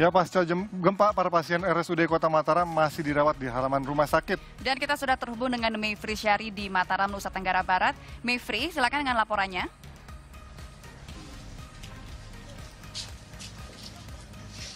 Ya pasca gempa, para pasien RSUD Kota Mataram masih dirawat di halaman rumah sakit. Dan kita sudah terhubung dengan Mayfri Syari di Mataram, Nusa Tenggara Barat. Mayfri, silakan dengan laporannya.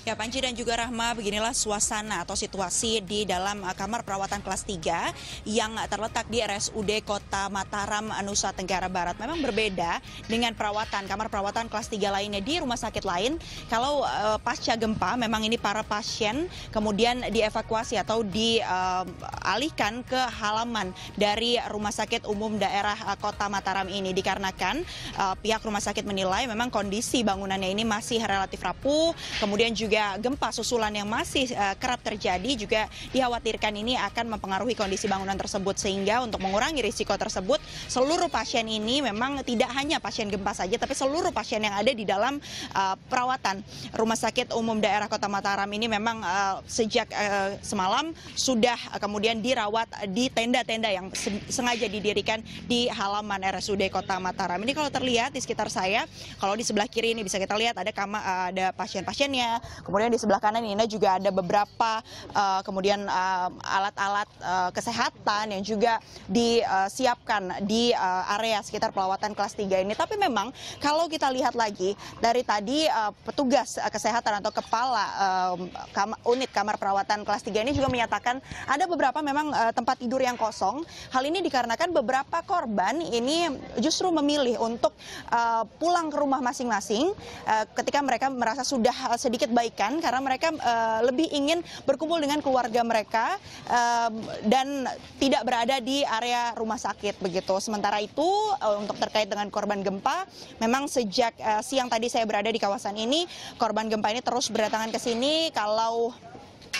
Ya Panji dan juga Rahma, beginilah suasana atau situasi di dalam uh, kamar perawatan kelas 3 yang terletak di RSUD Kota Mataram, Nusa Tenggara Barat. Memang berbeda dengan perawatan kamar perawatan kelas 3 lainnya di rumah sakit lain. Kalau uh, pasca gempa memang ini para pasien kemudian dievakuasi atau dialihkan uh, ke halaman dari Rumah Sakit Umum Daerah uh, Kota Mataram ini dikarenakan uh, pihak rumah sakit menilai memang kondisi bangunannya ini masih relatif rapuh, kemudian juga juga gempa susulan yang masih uh, kerap terjadi juga dikhawatirkan ini akan mempengaruhi kondisi bangunan tersebut sehingga untuk mengurangi risiko tersebut seluruh pasien ini memang tidak hanya pasien gempa saja tapi seluruh pasien yang ada di dalam uh, perawatan Rumah Sakit Umum Daerah Kota Mataram ini memang uh, sejak uh, semalam sudah uh, kemudian dirawat di tenda-tenda yang sengaja didirikan di halaman RSUD Kota Mataram. Ini kalau terlihat di sekitar saya, kalau di sebelah kiri ini bisa kita lihat ada kama, ada pasien-pasiennya, Kemudian di sebelah kanan ini juga ada beberapa uh, kemudian eh, alat-alat uh, uh, kesehatan yang juga disiapkan di uh, area sekitar perawatan kelas 3 ini. Tapi memang kalau kita lihat lagi dari tadi uh, petugas kesehatan atau kepala uh, kam unit kamar perawatan kelas 3 ini juga menyatakan ada beberapa memang uh, tempat tidur yang kosong. Hal ini dikarenakan beberapa korban ini justru memilih untuk uh, pulang ke rumah masing-masing uh, ketika mereka merasa sudah sedikit baik diberikan karena mereka uh, lebih ingin berkumpul dengan keluarga mereka uh, dan tidak berada di area rumah sakit begitu. Sementara itu uh, untuk terkait dengan korban gempa, memang sejak siang tadi saya berada di kawasan ini, korban gempa ini terus berdatangan ke sini. Kalau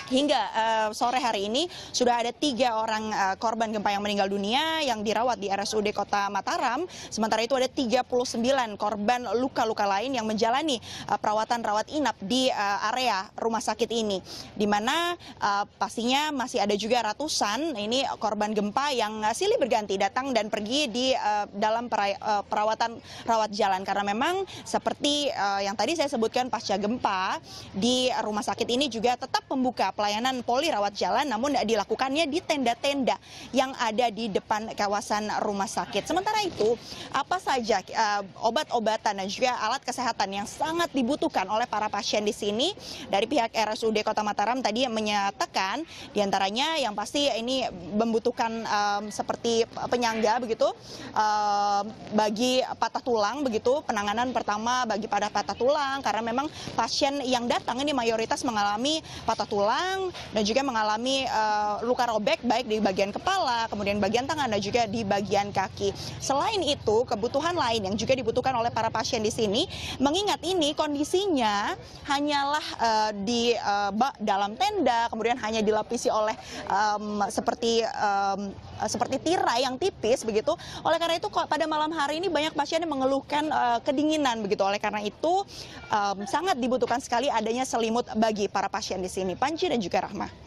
hingga uh, sore hari ini sudah ada tiga orang uh, korban gempa yang meninggal dunia yang dirawat di RSUD Kota Mataram. Sementara itu ada 39 korban luka-luka lain yang menjalani uh, perawatan rawat inap di uh, area rumah sakit ini. Di mana uh, pastinya masih ada juga ratusan ini korban gempa yang uh, silih berganti datang dan pergi di uh, dalam uh, perawatan rawat jalan karena memang seperti uh, yang tadi saya sebutkan pasca gempa di rumah sakit ini juga tetap membuka pelayanan poli rawat jalan namun dilakukannya di tenda-tenda yang ada di depan kawasan rumah sakit. Sementara itu, apa saja uh, obat-obatan dan juga alat kesehatan yang sangat dibutuhkan oleh para pasien di sini dari pihak RSUD Kota Mataram tadi menyatakan di antaranya yang pasti ini membutuhkan um, seperti penyangga begitu um, bagi patah tulang begitu penanganan pertama bagi pada patah tulang karena memang pasien yang datang ini mayoritas mengalami patah tulang tulang dan juga mengalami uh, luka robek baik di bagian kepala, kemudian bagian tangan dan juga di bagian kaki. Selain itu, kebutuhan lain yang juga dibutuhkan oleh para pasien di sini, mengingat ini kondisinya hanyalah uh, di uh, dalam tenda, kemudian hanya dilapisi oleh um, seperti um, seperti tirai yang tipis begitu. Oleh karena itu pada malam hari ini banyak pasien yang mengeluhkan uh, kedinginan begitu. Oleh karena itu um, sangat dibutuhkan sekali adanya selimut bagi para pasien di sini. Panji dan juga Rahma.